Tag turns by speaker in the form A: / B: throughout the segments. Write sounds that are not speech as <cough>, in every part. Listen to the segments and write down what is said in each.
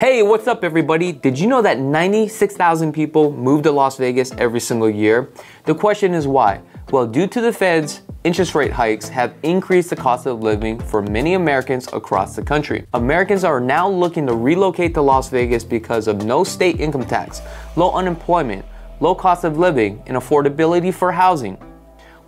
A: Hey, what's up everybody? Did you know that 96,000 people move to Las Vegas every single year? The question is why? Well, due to the Fed's interest rate hikes have increased the cost of living for many Americans across the country. Americans are now looking to relocate to Las Vegas because of no state income tax, low unemployment, low cost of living, and affordability for housing.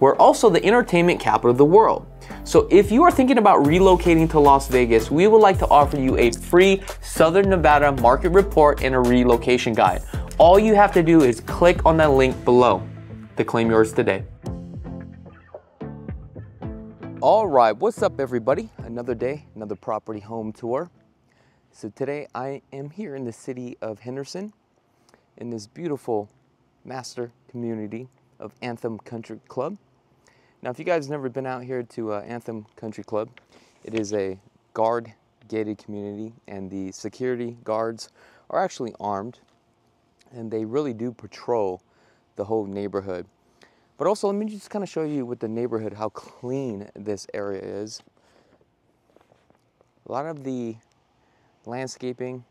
A: We're also the entertainment capital of the world. So if you are thinking about relocating to Las Vegas, we would like to offer you a free Southern Nevada market report and a relocation guide. All you have to do is click on that link below to claim yours today. All right, what's up everybody? Another day, another property home tour. So today I am here in the city of Henderson in this beautiful master community of Anthem Country Club. Now, if you guys never been out here to uh, Anthem Country Club, it is a guard gated community, and the security guards are actually armed, and they really do patrol the whole neighborhood. But also, let me just kind of show you with the neighborhood how clean this area is. A lot of the landscaping,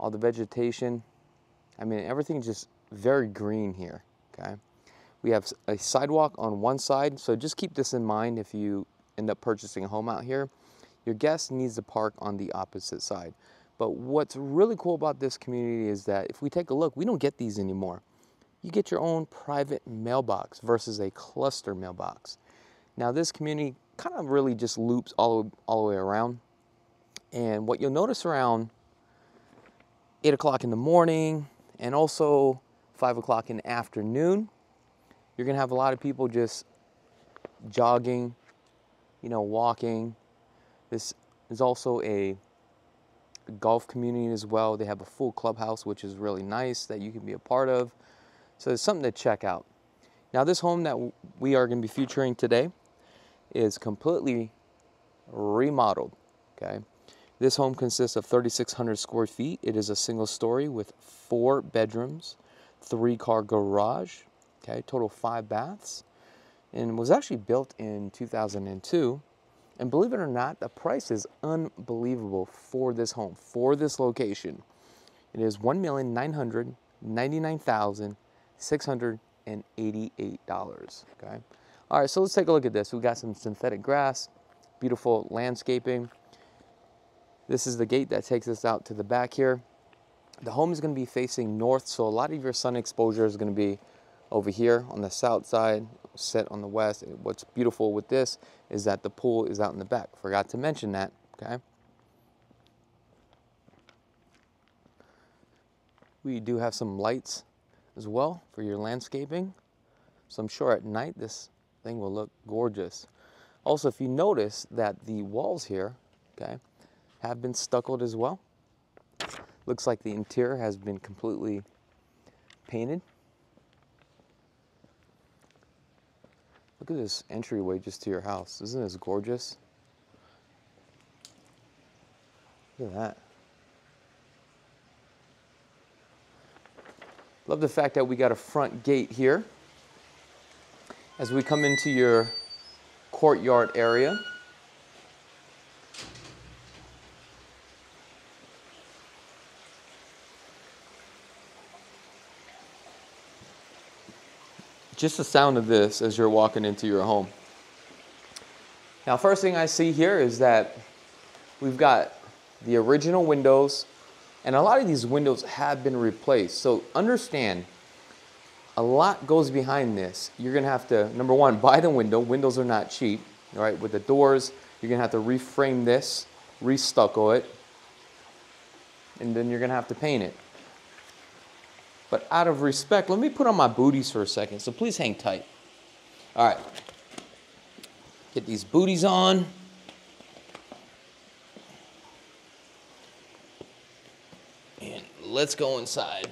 A: all the vegetation, I mean, everything's just very green here, okay? We have a sidewalk on one side, so just keep this in mind if you end up purchasing a home out here. Your guest needs to park on the opposite side. But what's really cool about this community is that if we take a look, we don't get these anymore. You get your own private mailbox versus a cluster mailbox. Now this community kind of really just loops all, all the way around. And what you'll notice around 8 o'clock in the morning and also 5 o'clock in the afternoon, you're going to have a lot of people just jogging, you know, walking. This is also a golf community as well. They have a full clubhouse, which is really nice that you can be a part of. So it's something to check out. Now, this home that we are going to be featuring today is completely remodeled. Okay. This home consists of 3,600 square feet. It is a single story with four bedrooms, three car garage, okay, total five baths, and was actually built in 2002. And believe it or not, the price is unbelievable for this home, for this location. It is $1,999,688. Okay. All right, so let's take a look at this. We've got some synthetic grass, beautiful landscaping. This is the gate that takes us out to the back here. The home is going to be facing north, so a lot of your sun exposure is going to be over here on the south side, set on the west. What's beautiful with this is that the pool is out in the back. Forgot to mention that, okay? We do have some lights as well for your landscaping. So I'm sure at night this thing will look gorgeous. Also, if you notice that the walls here, okay, have been stuccoed as well. Looks like the interior has been completely painted. Look at this entryway just to your house. Isn't this gorgeous? Look at that. Love the fact that we got a front gate here. As we come into your courtyard area. Just the sound of this as you're walking into your home. Now, first thing I see here is that we've got the original windows, and a lot of these windows have been replaced. So understand, a lot goes behind this. You're gonna have to, number one, <laughs> buy the window. Windows are not cheap, all right? With the doors, you're gonna have to reframe this, restucco it, and then you're gonna have to paint it. But out of respect, let me put on my booties for a second. So please hang tight. All right. Get these booties on. And let's go inside.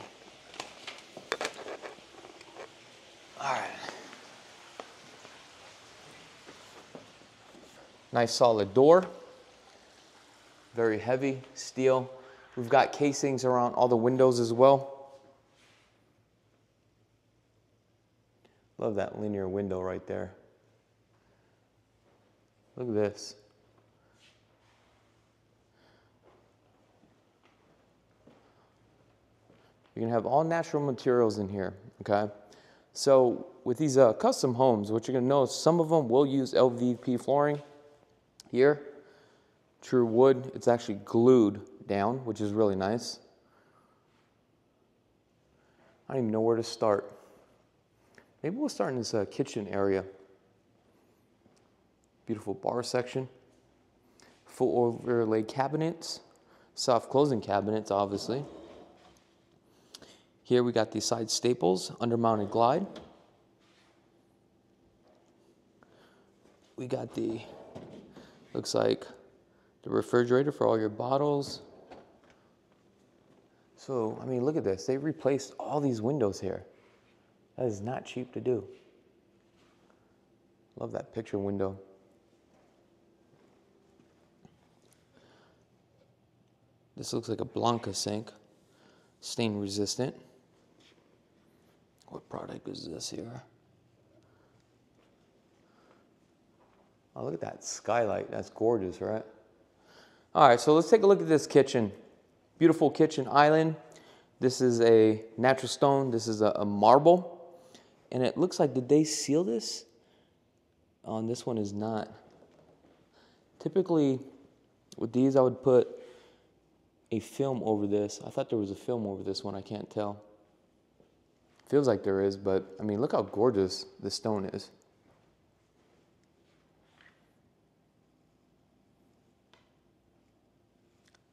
A: All right. Nice solid door. Very heavy steel. We've got casings around all the windows as well. Love that linear window right there. Look at this. You're gonna have all natural materials in here, okay? So with these uh, custom homes, what you're gonna notice, some of them will use LVP flooring. Here, true wood, it's actually glued down, which is really nice. I don't even know where to start. Maybe we'll start in this uh, kitchen area. Beautiful bar section. Full overlay cabinets. Soft closing cabinets, obviously. Here we got the side staples, undermounted glide. We got the, looks like the refrigerator for all your bottles. So, I mean, look at this. They replaced all these windows here. That is not cheap to do. Love that picture window. This looks like a Blanco sink, stain resistant. What product is this here? Oh, look at that skylight. That's gorgeous, right? All right, so let's take a look at this kitchen. Beautiful kitchen island. This is a natural stone. This is a, a marble. And it looks like, did they seal this? On oh, this one is not. Typically, with these, I would put a film over this. I thought there was a film over this one. I can't tell. Feels like there is, but I mean, look how gorgeous the stone is.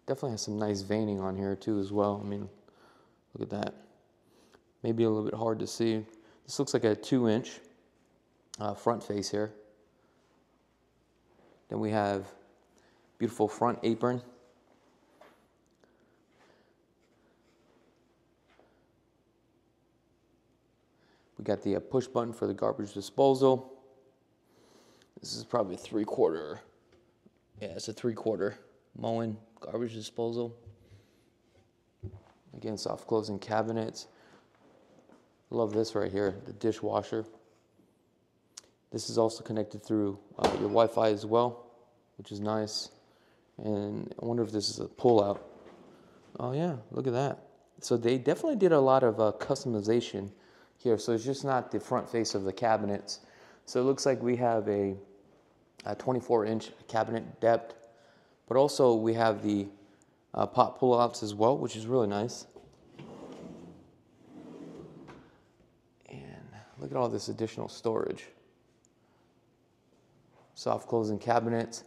A: Definitely has some nice veining on here too as well. I mean, look at that. Maybe a little bit hard to see. This looks like a two inch uh, front face here. Then we have beautiful front apron. We got the uh, push button for the garbage disposal. This is probably three quarter. Yeah, it's a three quarter mowing garbage disposal. Again, soft closing cabinets. Love this right here, the dishwasher. This is also connected through uh, your Wi-Fi as well, which is nice. And I wonder if this is a pull-out. Oh yeah, look at that. So they definitely did a lot of uh, customization here. So it's just not the front face of the cabinets. So it looks like we have a, a 24 inch cabinet depth, but also we have the uh, pot pull-outs as well, which is really nice. And look at all this additional storage. Soft closing cabinets.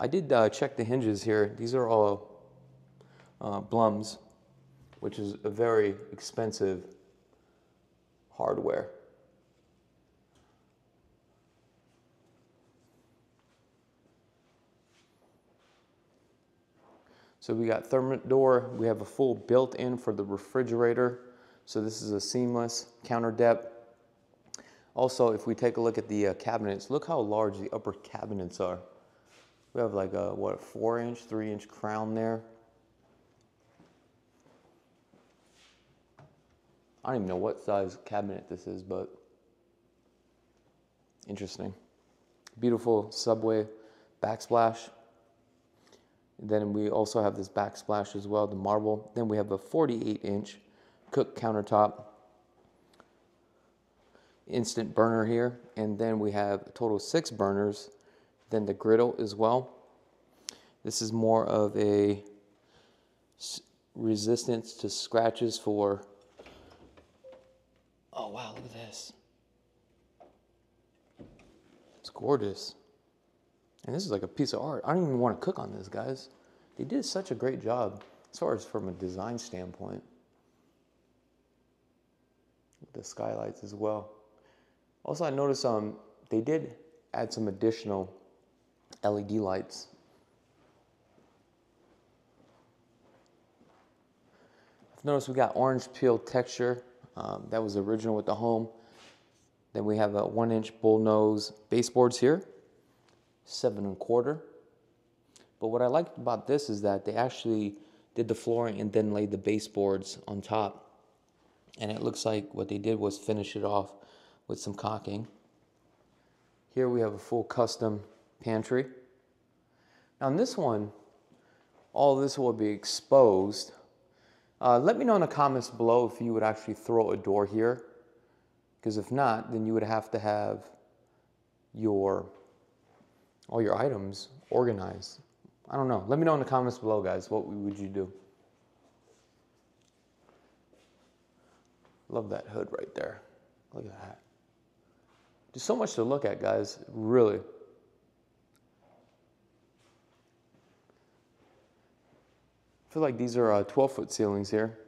A: I did uh, check the hinges here. These are all uh, Blums, which is a very expensive hardware. So we got Thermador, we have a full built-in for the refrigerator. So this is a seamless counter depth. Also, if we take a look at the uh, cabinets, look how large the upper cabinets are. We have like a, what, four inch, three inch crown there. I don't even know what size cabinet this is, but interesting. Beautiful subway backsplash. Then we also have this backsplash as well, the marble. Then we have a 48 inch cook countertop, instant burner here. And then we have a total of six burners, then the griddle as well. This is more of a resistance to scratches for Oh, wow, look at this. It's gorgeous. And this is like a piece of art. I don't even want to cook on this, guys. They did such a great job as far as from a design standpoint. The skylights as well. Also, I noticed um, they did add some additional LED lights. I've noticed we got orange peel texture um, that was original with the home. Then we have a one inch bullnose baseboards here, seven and a quarter. But what I liked about this is that they actually did the flooring and then laid the baseboards on top. And it looks like what they did was finish it off with some caulking. Here we have a full custom pantry. Now in this one, all this will be exposed Uh, let me know in the comments below if you would actually throw a door here. Because if not, then you would have to have your all your items organized. I don't know. Let me know in the comments below, guys. What would you do? Love that hood right there. Look at that. Just so much to look at, guys. Really. I feel like these are uh, 12 foot ceilings here.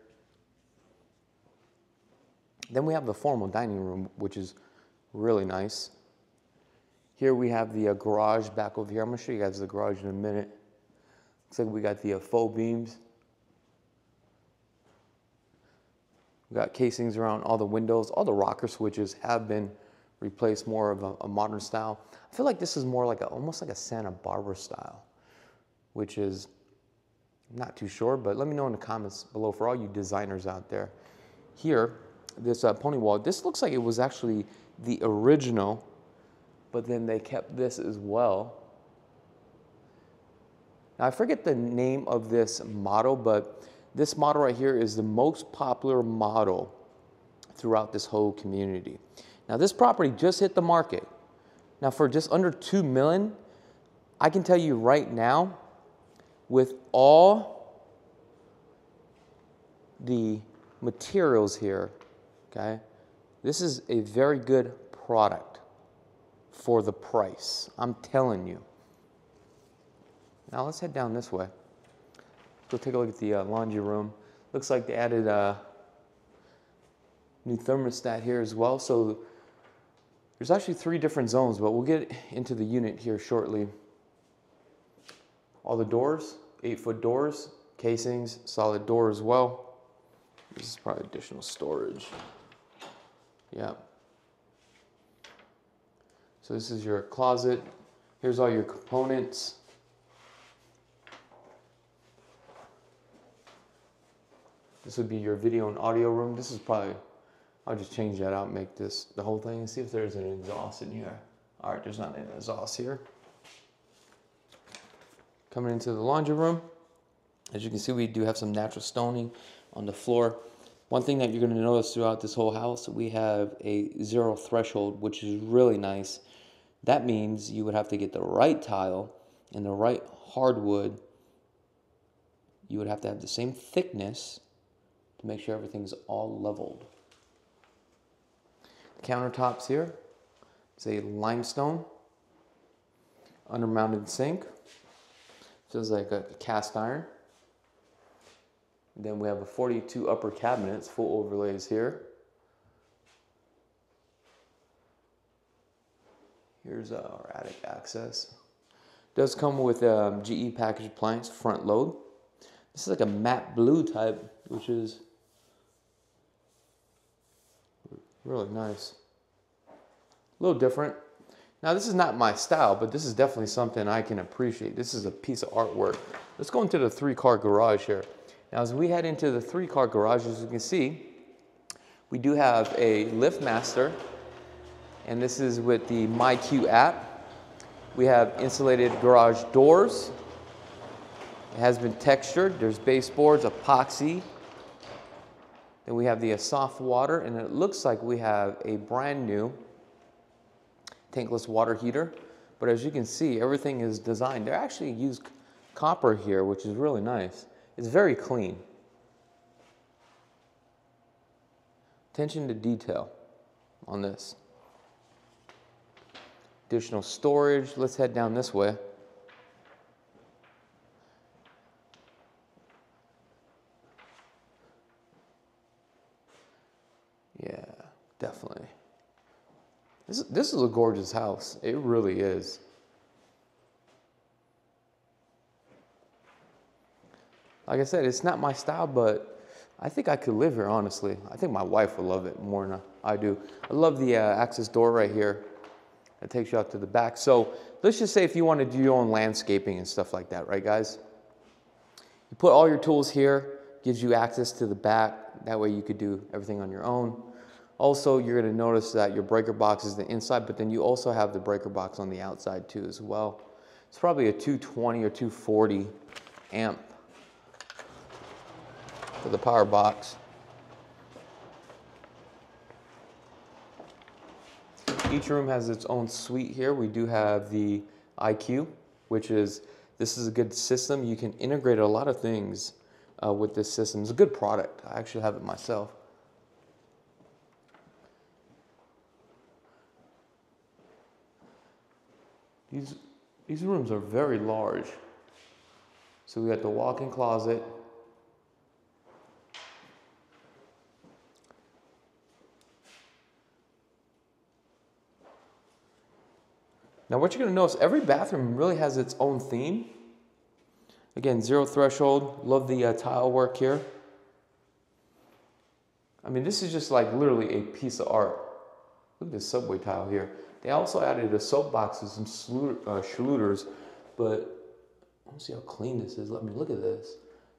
A: Then we have the formal dining room, which is really nice. Here we have the uh, garage back over here. I'm gonna show you guys the garage in a minute. Looks like we got the uh, faux beams. We got casings around all the windows. All the rocker switches have been replaced more of a, a modern style. I feel like this is more like a, almost like a Santa Barbara style, which is not too sure, but let me know in the comments below for all you designers out there. Here, this uh, pony wall, this looks like it was actually the original, but then they kept this as well. Now I forget the name of this model, but this model right here is the most popular model throughout this whole community. Now this property just hit the market. Now for just under 2 million, I can tell you right now, with all the materials here, okay, this is a very good product for the price. I'm telling you. Now let's head down this way. Go take a look at the uh, laundry room. Looks like they added a uh, new thermostat here as well. So there's actually three different zones, but we'll get into the unit here shortly. All the doors, eight foot doors, casings, solid door as well. This is probably additional storage. Yeah. So this is your closet. Here's all your components. This would be your video and audio room. This is probably, I'll just change that out, make this the whole thing and see if there's an exhaust in here. All right, there's not an exhaust here. Coming into the laundry room, as you can see, we do have some natural stoning on the floor. One thing that you're gonna notice throughout this whole house, we have a zero threshold, which is really nice. That means you would have to get the right tile and the right hardwood. You would have to have the same thickness to make sure everything's all leveled. Countertops here, it's a limestone undermounted sink. Feels like a cast iron. Then we have a 42 upper cabinets, full overlays here. Here's our attic access. Does come with a um, GE package appliance front load. This is like a matte blue type, which is Really nice. A little different. Now this is not my style, but this is definitely something I can appreciate. This is a piece of artwork. Let's go into the three car garage here. Now as we head into the three car garage, as you can see, we do have a LiftMaster, and this is with the MyQ app. We have insulated garage doors. It has been textured. There's baseboards, epoxy, then we have the soft water, and it looks like we have a brand new tankless water heater. But as you can see, everything is designed. They actually use copper here, which is really nice. It's very clean. Attention to detail on this. Additional storage. Let's head down this way. Yeah, definitely. This, this is a gorgeous house. It really is. Like I said, it's not my style, but I think I could live here, honestly. I think my wife would love it more than I do. I love the uh, access door right here. It takes you out to the back. So let's just say if you want to do your own landscaping and stuff like that, right, guys? You put all your tools here, gives you access to the back. That way you could do everything on your own. Also, you're going to notice that your breaker box is the inside, but then you also have the breaker box on the outside too as well. It's probably a 220 or 240 amp. for the power box. Each room has its own suite here. We do have the IQ, which is, this is a good system. You can integrate a lot of things uh, with this system. It's a good product. I actually have it myself. These, these rooms are very large. So we got the walk-in closet. Now what you're gonna notice, every bathroom really has its own theme. Again, zero threshold, love the uh, tile work here. I mean, this is just like literally a piece of art. Look at this subway tile here. They also added a soapbox with some uh, Schluters, but want to see how clean this is. Let me look at this.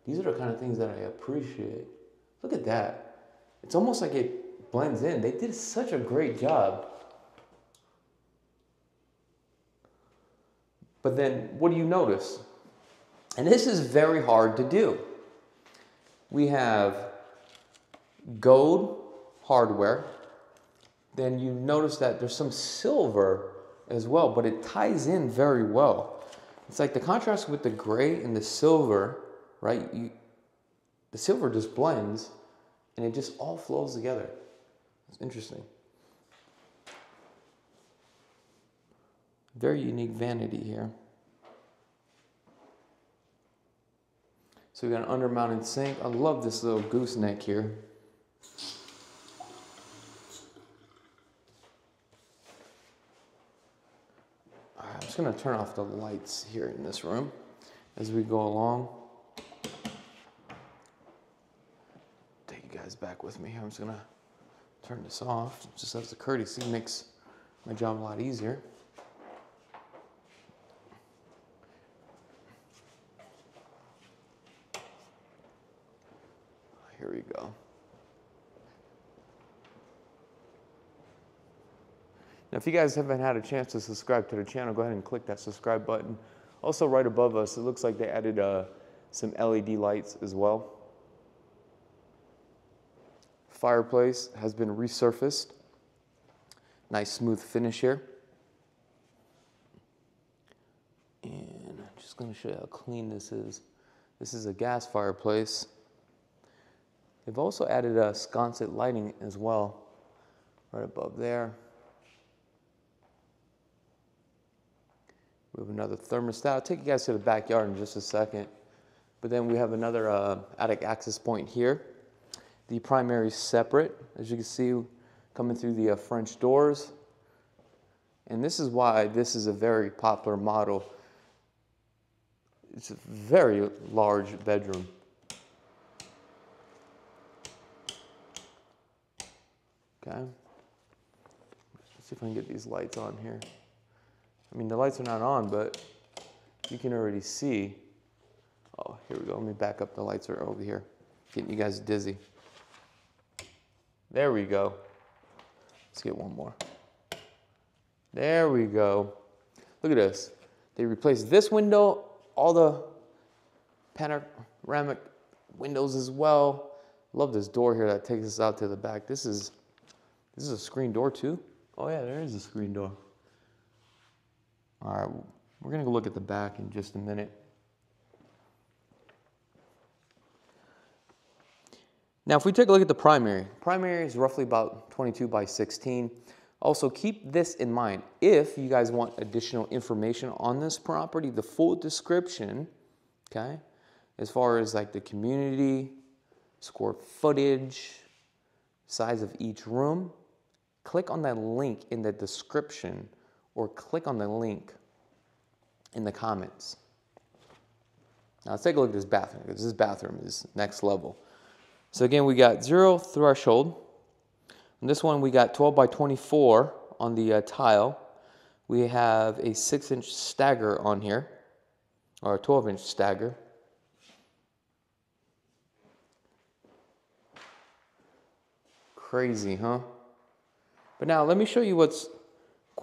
A: These are the kind of things that I appreciate. Look at that. It's almost like it blends in. They did such a great job. But then what do you notice? And this is very hard to do. We have gold hardware. Then you notice that there's some silver as well, but it ties in very well. It's like the contrast with the gray and the silver, right? You, the silver just blends and it just all flows together. It's interesting. Very unique vanity here. So we got an undermounted sink. I love this little gooseneck here. I'm just gonna turn off the lights here in this room as we go along. Take you guys back with me. I'm just gonna turn this off just as a courtesy. Makes my job a lot easier. Here we go. Now, if you guys haven't had a chance to subscribe to the channel, go ahead and click that subscribe button. Also, right above us, it looks like they added uh, some LED lights as well. Fireplace has been resurfaced. Nice smooth finish here. And I'm just to show you how clean this is. This is a gas fireplace. They've also added a sconset lighting as well, right above there. We have another thermostat. I'll take you guys to the backyard in just a second. But then we have another uh, attic access point here. The primary separate, as you can see, coming through the uh, French doors. And this is why this is a very popular model. It's a very large bedroom. Okay. Let's see if I can get these lights on here. I mean, the lights are not on, but you can already see. Oh, here we go. Let me back up. The lights are over here. Getting you guys dizzy. There we go. Let's get one more. There we go. Look at this. They replaced this window, all the panoramic windows as well. Love this door here that takes us out to the back. This is this is a screen door too. Oh yeah, there is a screen door. All right, we're going to go look at the back in just a minute. Now, if we take a look at the primary, primary is roughly about 22 by 16. Also, keep this in mind. If you guys want additional information on this property, the full description, okay, as far as like the community, square footage, size of each room, click on that link in the description or click on the link in the comments. Now let's take a look at this bathroom because this bathroom is next level. So again, we got zero threshold. On this one we got 12 by 24 on the uh, tile. We have a six inch stagger on here, or a 12 inch stagger. Crazy, huh? But now let me show you what's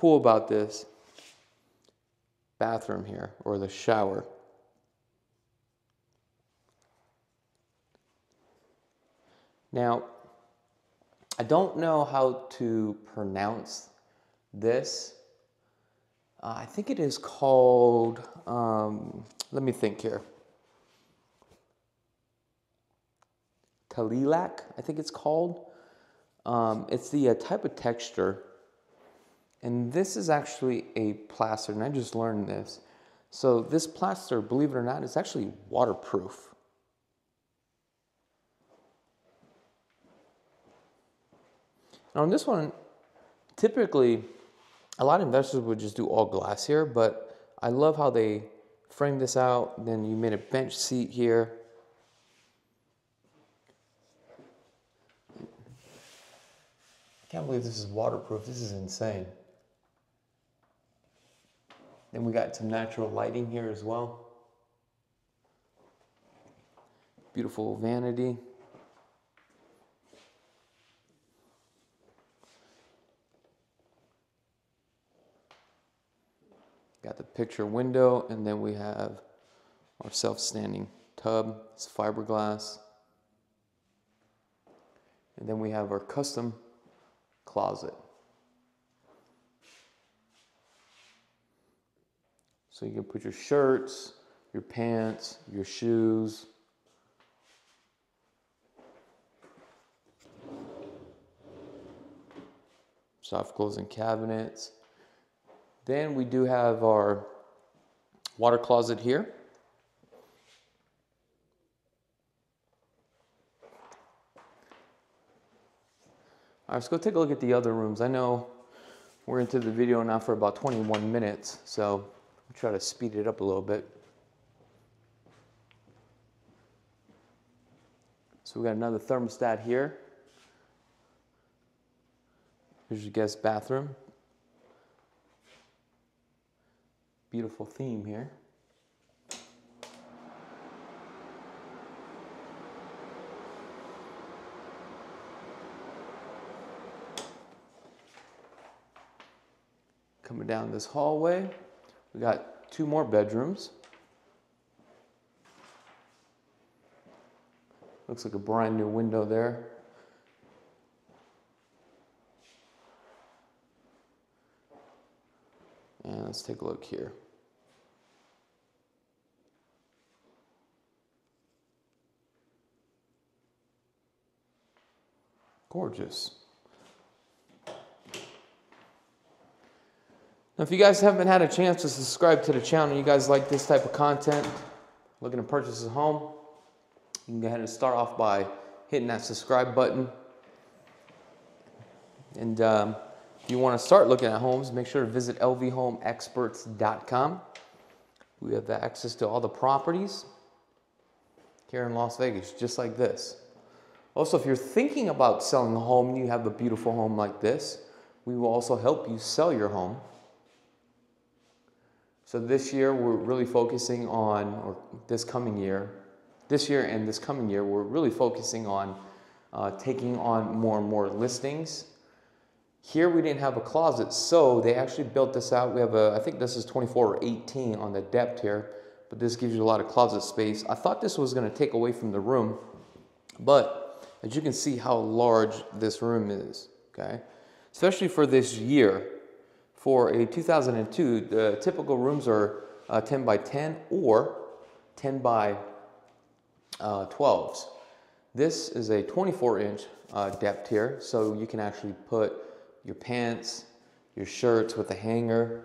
A: cool about this bathroom here, or the shower. Now, I don't know how to pronounce this. Uh, I think it is called, um, let me think here. Kalilak, I think it's called. Um, it's the uh, type of texture. And this is actually a plaster, and I just learned this. So this plaster, believe it or not, is actually waterproof. Now on this one, typically, a lot of investors would just do all glass here, but I love how they framed this out. Then you made a bench seat here. I can't believe this is waterproof. This is insane. Then we got some natural lighting here as well. Beautiful vanity. Got the picture window, and then we have our self-standing tub. It's fiberglass. And then we have our custom closet. So you can put your shirts, your pants, your shoes. Soft closing cabinets. Then we do have our water closet here. All right, let's go take a look at the other rooms. I know we're into the video now for about 21 minutes, so I'll try to speed it up a little bit. So we got another thermostat here. Here's your guest bathroom. beautiful theme here. Coming down this hallway, we got two more bedrooms. Looks like a brand new window there. And let's take a look here. Gorgeous. Now, if you guys haven't had a chance to subscribe to the channel, you guys like this type of content, looking to purchase a home, you can go ahead and start off by hitting that subscribe button. And um, if you want to start looking at homes, make sure to visit lvhomeexperts.com. We have access to all the properties here in Las Vegas, just like this. Also, if you're thinking about selling a home and you have a beautiful home like this, we will also help you sell your home. So this year we're really focusing on, or this coming year, this year and this coming year, we're really focusing on uh, taking on more and more listings. Here we didn't have a closet, so they actually built this out. We have a, I think this is 24 or 18 on the depth here, but this gives you a lot of closet space. I thought this was gonna take away from the room, but as you can see how large this room is, okay? Especially for this year. For a 2002, the typical rooms are uh, 10 by 10 or 10 by uh, 12s. This is a 24 inch uh, depth here, so you can actually put your pants, your shirts with a hanger,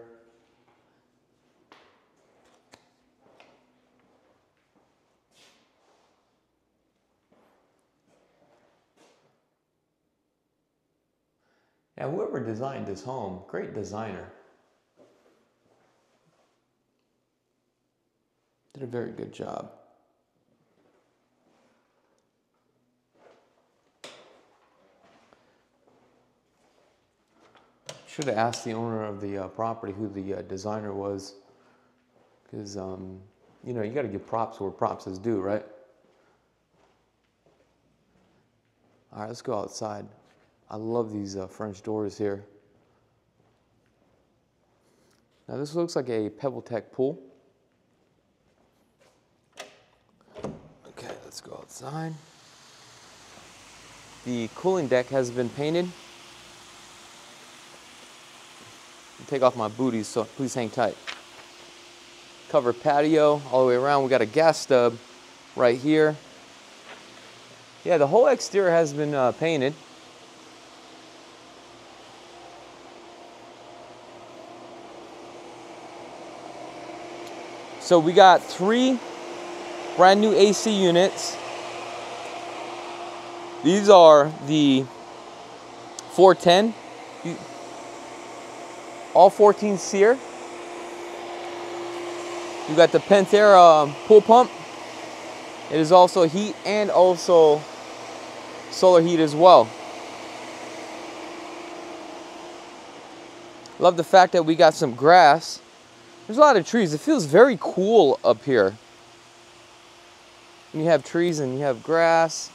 A: Now, whoever designed this home, great designer, did a very good job. Should have asked the owner of the uh, property who the uh, designer was, because um, you know you got to give props where props is due, right? All right, let's go outside. I love these uh, French doors here. Now this looks like a PebbleTec pool. Okay, let's go outside. The cooling deck has been painted. Take off my booties, so please hang tight. Covered patio all the way around. We got a gas stub right here. Yeah, the whole exterior has been uh, painted. So we got three brand new AC units. These are the 410, all 14 SEER. You got the um, pool pump. It is also heat and also solar heat as well. Love the fact that we got some grass there's a lot of trees. It feels very cool up here. You have trees and you have grass.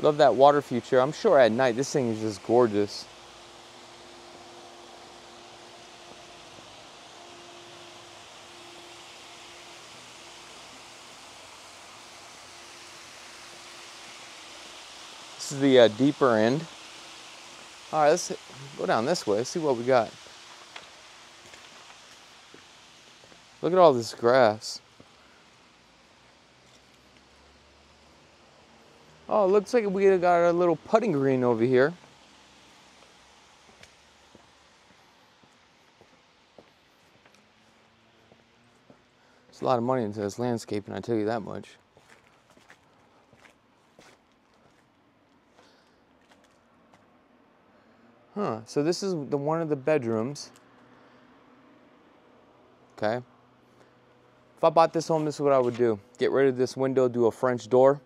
A: Love that water feature. I'm sure at night this thing is just gorgeous. This is the uh, deeper end. All right, let's go down this way, see what we got. Look at all this grass. Oh, it looks like we got a little putting green over here. There's a lot of money into this landscaping, I tell you that much. Huh, so this is the one of the bedrooms. Okay. If I bought this home, this is what I would do. Get rid of this window, do a French door,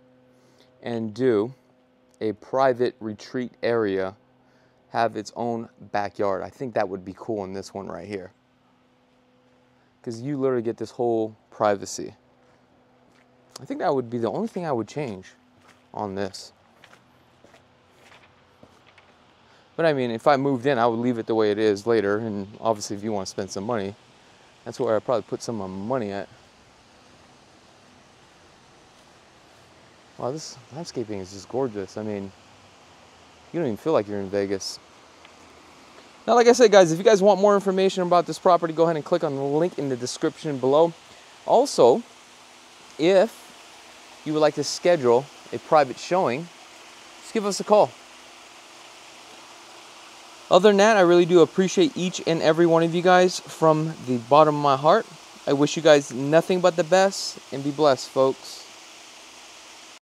A: and do a private retreat area, have its own backyard. I think that would be cool in this one right here. Because you literally get this whole privacy. I think that would be the only thing I would change on this. But I mean, if I moved in, I would leave it the way it is later. And obviously, if you want to spend some money, that's where I'd probably put some of my money at. Wow, this landscaping is just gorgeous. I mean, you don't even feel like you're in Vegas. Now, like I said, guys, if you guys want more information about this property, go ahead and click on the link in the description below. Also, if you would like to schedule a private showing, just give us a call. Other than that, I really do appreciate each and every one of you guys from the bottom of my heart. I wish you guys nothing but the best and be blessed, folks.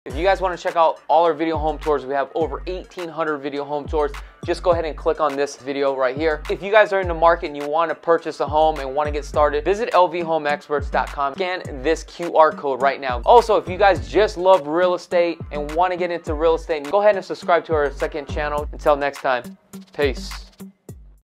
A: If you guys want to check out all our video home tours, we have over 1,800 video home tours. Just go ahead and click on this video right here. If you guys are in the market and you want to purchase a home and want to get started, visit lvhomeexperts.com. Scan this QR code right now. Also, if you guys just love real estate and want to get into real estate, go ahead and subscribe to our second channel. Until next time, peace.